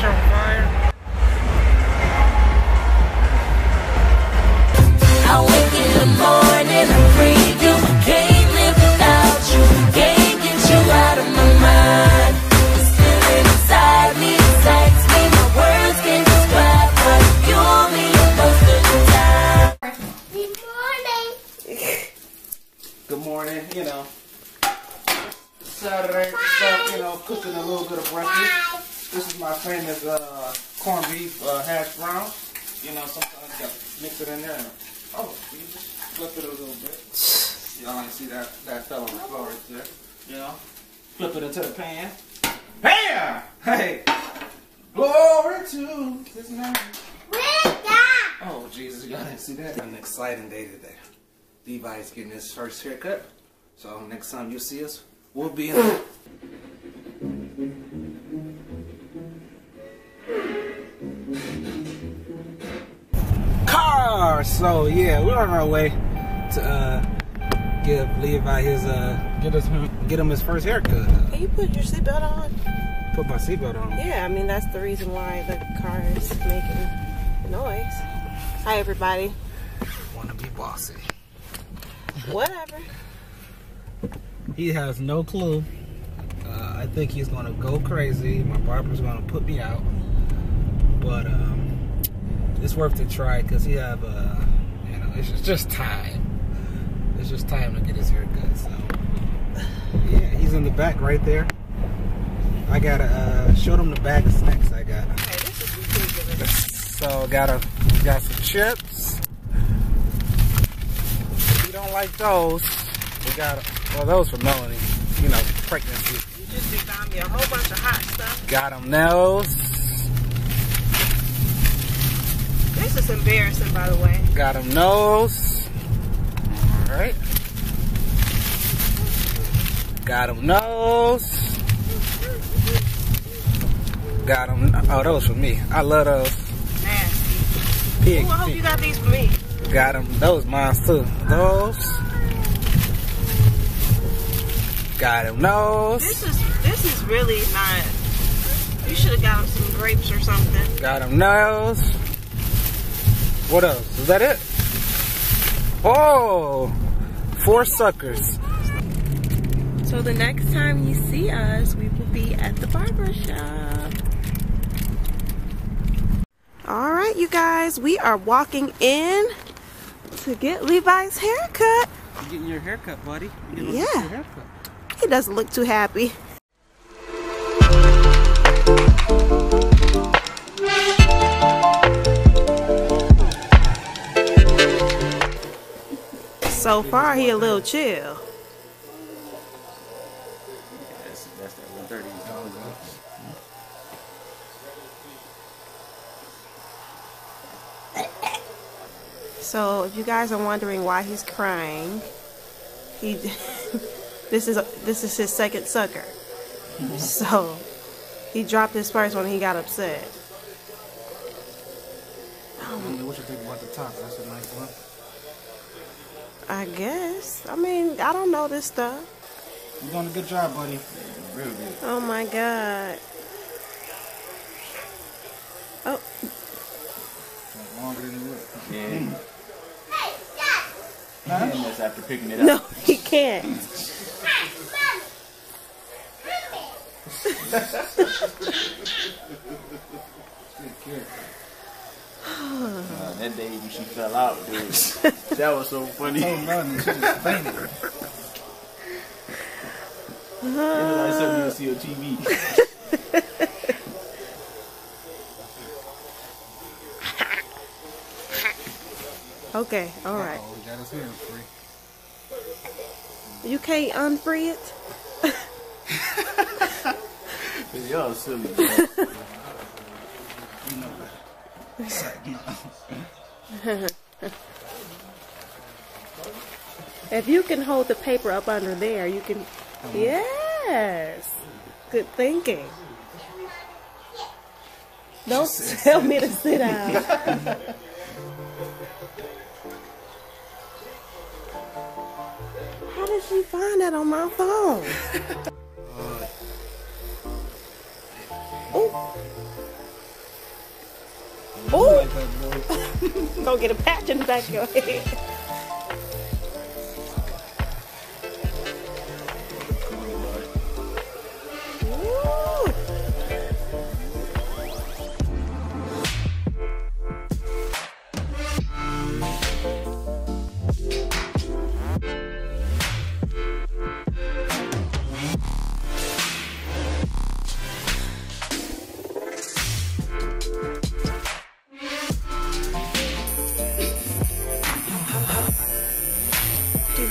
On fire. I wake in the morning, I breathe you. Can't live without you. Can't get you out of my mind. Feeling inside me me. My words can't describe what you mean. Good morning. Good morning, you know. Saturday, so, you know, cooking a little bit of breakfast. This is my famous uh, corned beef uh, hash brown. You know, sometimes you gotta mix it in there. And, oh, you just flip it a little bit. Y'all can see that, that fell on the floor right there. You know, flip it into the pan. Bam! Hey! Glory to his name. Oh, Jesus, y'all didn't see that? An exciting day today. Levi's getting his first haircut. So next time you see us, we'll be in So yeah, we're on our way to uh, give Levi his uh, get us get him his first haircut. Can you put your seatbelt on? Put my seatbelt on. Yeah, I mean that's the reason why the car is making noise. Hi everybody. Want to be bossy. Whatever. He has no clue. Uh, I think he's gonna go crazy. My barber's gonna put me out, but um, it's worth the try because he have uh, it's just, time. It's just time to get his hair haircut. So yeah, he's in the back right there. I gotta uh, show them the bag of snacks I got. Hey, this is ridiculous. So got a got some chips. If you don't like those, we got well those for Melanie. You know, pregnancy. You just found me a whole bunch of hot stuff. Got them those. This is embarrassing, by the way. Got them those. All right. Got them those. Got them. Oh, those for me. I love those. Nasty. Pig Ooh, I hope you got these for me. Got them. Those mine too. Those. Got them those. This is this is really not. You should have got him some grapes or something. Got them those. What else? Is that it? Oh, four suckers. So the next time you see us, we will be at the barber shop. All right, you guys, we are walking in to get Levi's haircut. You getting your haircut, buddy? You getting Yeah. your haircut. He doesn't look too happy. So far, he a little chill. That's, that's that 130 So if you guys are wondering why he's crying, he this is this is his second sucker. So he dropped his first one. He got upset. What you think about the top? That's a nice one. I guess. I mean, I don't know this stuff. You're doing a good job, buddy. Real good. Oh my god. Oh, Longer than you look. Yeah. Hey, Dad. And that's after picking it no, he can't. Hey, Mom. Uh, that day when she fell out, dude. that was so funny. Oh, nothing. She just fainted. It was like something you see on TV. Okay, all right. Oh, got us here free. You can't unfree it. Y'all silly. You know that. If you can hold the paper up under there, you can. Yes. Good thinking. Don't tell me to sit down. How did she find that on my phone? Ooh. Ooh! Go get a patch in the back of your head.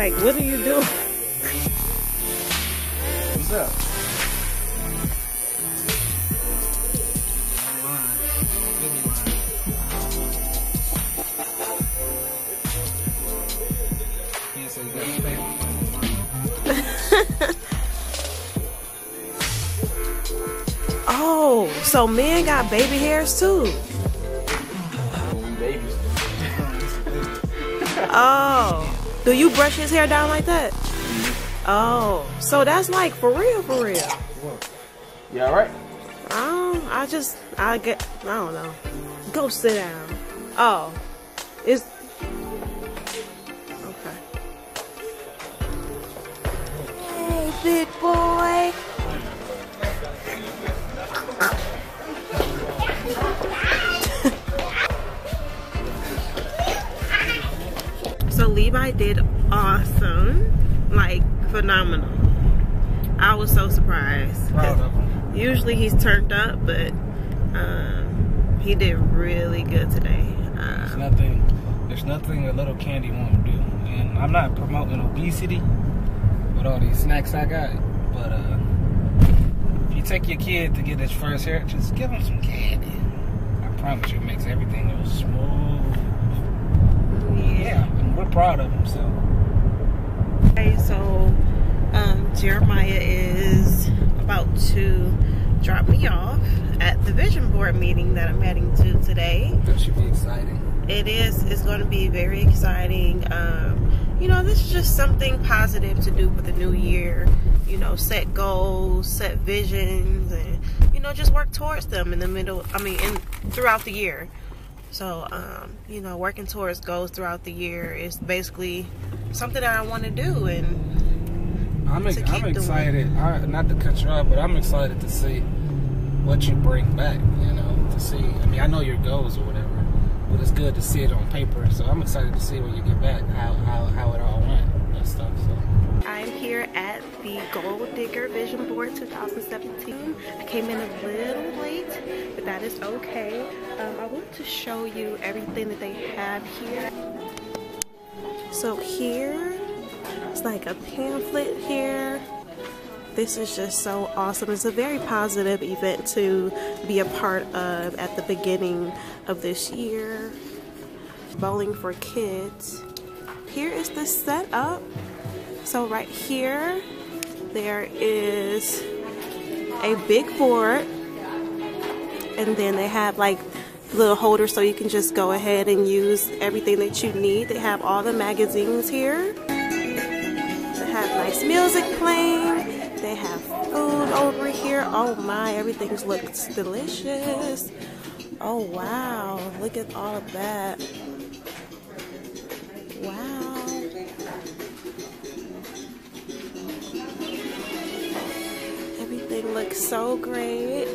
Like, what are you doing? What's up? Line. Give me line. Can't say you got to pay me. Oh, so men got baby hairs too. Oh, do you brush his hair down like that? Oh, so that's like for real, for real. You alright? Um, I just, I get, I don't know. Go sit down. Oh, it's okay. Hey, big boy. Levi did awesome, like phenomenal. I was so surprised. Proud of him. Usually he's turned up, but um, he did really good today. There's Um, nothing. There's nothing a little candy won't do. And I'm not promoting obesity with all these snacks I got, but uh, if you take your kid to get his first hair, just give him some candy. I promise you, it makes everything go smooth. Yeah, we're proud of him. So Okay, so um, Jeremiah is about to drop me off at the vision board meeting that I'm heading to today. that should be exciting. It is. It's going to be very exciting. Um, you know, this is just something positive to do for the new year. You know, set goals, set visions, and you know, just work towards them in the middle. I mean, in throughout the year. So, um, you know, working towards goals throughout the year is basically something that I want to do, and I'm, ex- I'm excited. I, not to cut you off, but I'm excited to see what you bring back. You know, to see. I mean, I know your goals or whatever, but it's good to see it on paper. So I'm excited to see what you get back, how how, how it all went and stuff. So I'm here at the Gold Digger Vision Board 2017. I came in a little late, but that is okay. Um, I want to show you everything that they have here. So here, it's like a pamphlet here. This is just so awesome. It's a very positive event to be a part of at the beginning of this year. Bowling for kids. Here is the setup. So right here, there is a big board, and then they have like little holders so you can just go ahead and use everything that you need. They have all the magazines here. They have nice music playing. They have food over here. Oh my, everything looks delicious. Oh wow, look at all of that. Wow. Looks so great.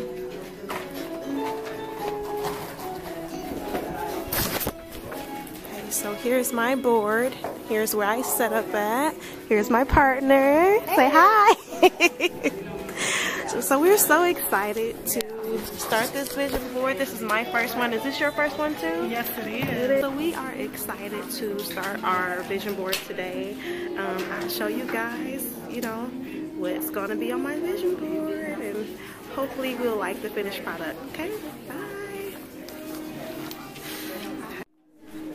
Okay, so here's my board. Here's where I set up at. Here's my partner. Say hi. so, so we're so excited to start this vision board. This is my first one. Is this your first one too? Yes, it is. So we are excited to start our vision board today. Um, I'll show you guys, you know, what's going to be on my vision board, hopefully we'll like the finished product. Okay, bye.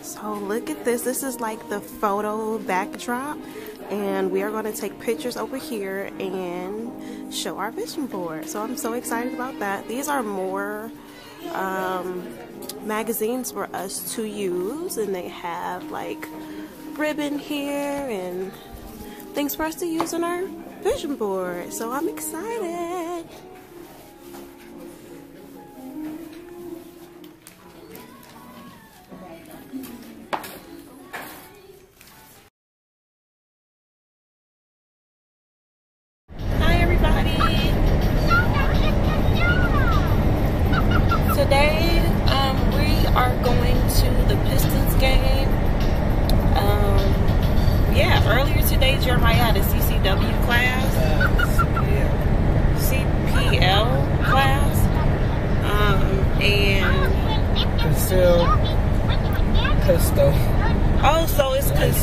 So look at this. This is like the photo backdrop, and we are going to take pictures over here and show our vision board. So I'm so excited about that. These are more um, magazines for us to use, and they have like ribbon here and things for us to use on our vision board. So I'm excited.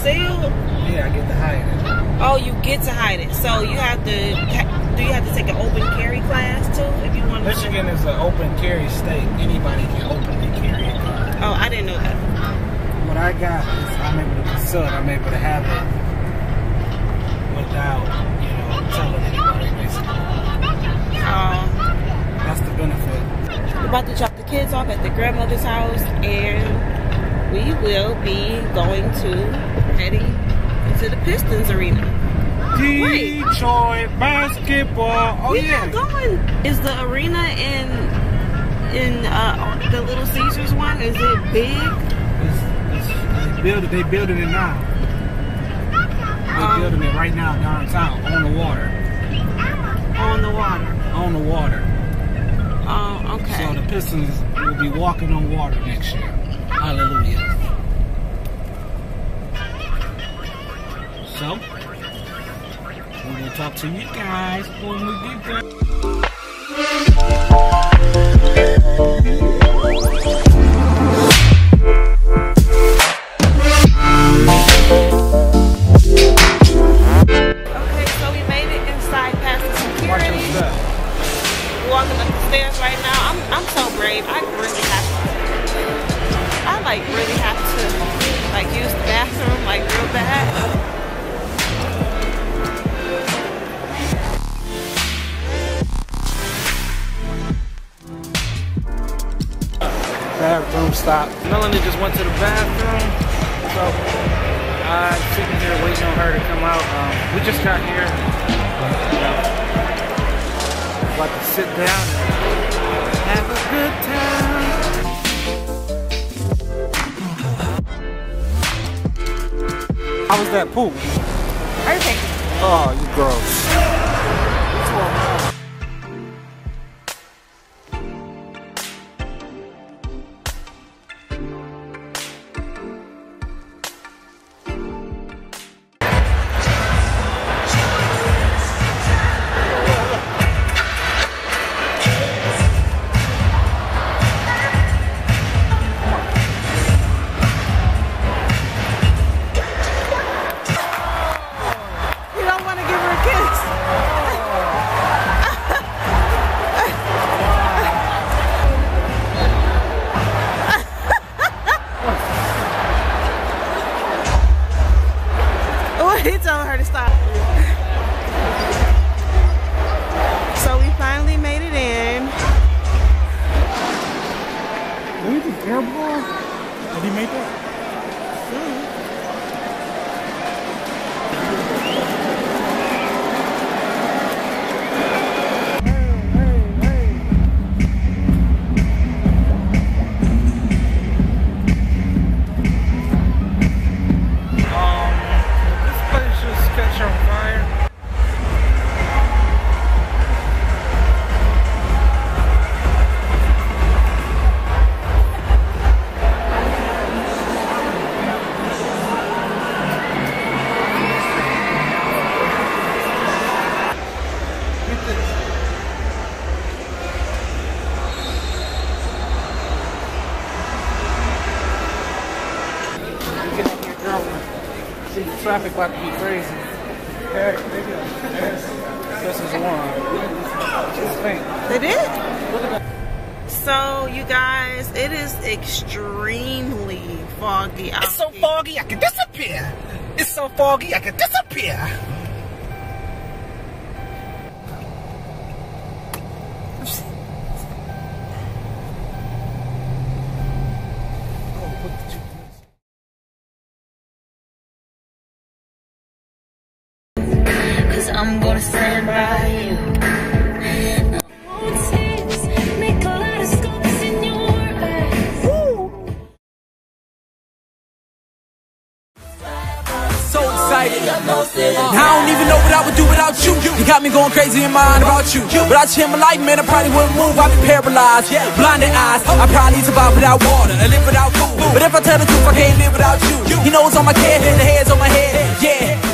Sealed? Yeah, I get to hide it. Oh, you get to hide it. So you have to. Do you have to take an open carry class too if you want to? Michigan is an open carry state. Anybody can openly carry gun. Oh, I didn't know that. What I got is I'm able to conceal it. I'm able to have it without, you know, telling anybody, basically. Um, That's the benefit. we're about to drop the kids off at the grandmother's house, and will be going to heading into the Pistons arena. Wait. Detroit basketball. Oh, we yeah. going. Is the arena in in uh, the Little Caesars one? Is it big? It's, it's, they, build it, they building it now. They Um, building it right now downtown on the water. On the water. On the water. Oh, okay. So the Pistons will be walking on water next year. Hallelujah. So, we're going to talk to you guys when we get there. Stop. Melanie just went to the bathroom. So, I'm sitting here waiting on her to come out. Um, we just got here. About to sit down and have a good time. How was that poop? Perfect. Oh, you gross. Airball? Did he make that? Traffic about to be crazy. This is one. Just think. They did? So, you guys, it is extremely foggy out It's so foggy I can disappear. It's so foggy I can disappear. I'm gonna stand by you. I don't even know what I would do without you. You got me going crazy in mind about you. Without you in my life, man, I probably wouldn't move. I'd be paralyzed, blinded eyes. I probably survive without water and live without food. But if I tell the truth, I can't live without you. He knows on my head, the hairs on my head. Yeah.